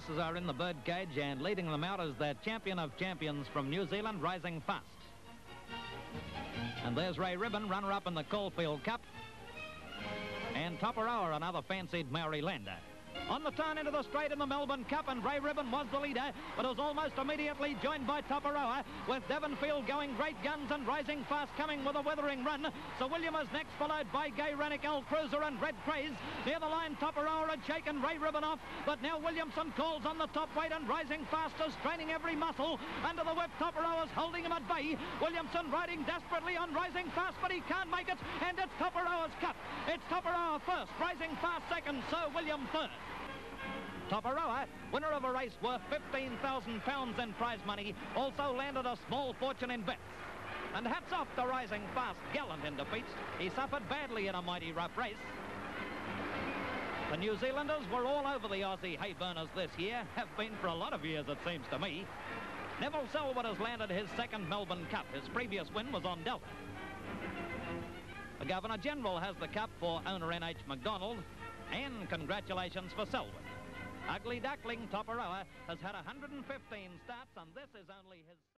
horses are in the birdcage and leading them out is the champion of champions from New Zealand, Rising Fast. And there's Ray Ribbon, runner-up in the Caulfield Cup. And Toporoa, another fancied Maori Lander. On the turn into the straight in the Melbourne Cup, and Ray Ribbon was the leader, but was almost immediately joined by Toporoa, with Devonfield going great guns and rising fast, coming with a withering run. Sir William is next, followed by Gay Rennick, El Cruiser, and Red Craze. Near the line, Toporoa had shaken Ray Ribbon off, but now Williamson calls on the top weight and rising fast straining every muscle. Under the whip, Toporoa is holding him at bay. Williamson riding desperately on rising fast, but he can't make it, and it's Toporoa's Cup. Rising fast second, Sir William third. Toporoa, winner of a race worth £15,000 in prize money, also landed a small fortune in bets. And hats off to Rising Fast, gallant in defeats. He suffered badly in a mighty rough race. The New Zealanders were all over the Aussie hayburners this year, have been for a lot of years, it seems to me. Neville Sellwood has landed his second Melbourne Cup. His previous win was on Delta. The Governor-General has the cup for owner N.H. McDonald, and congratulations for Selwyn. Ugly Duckling Toporoa has had 115 starts, and this is only his...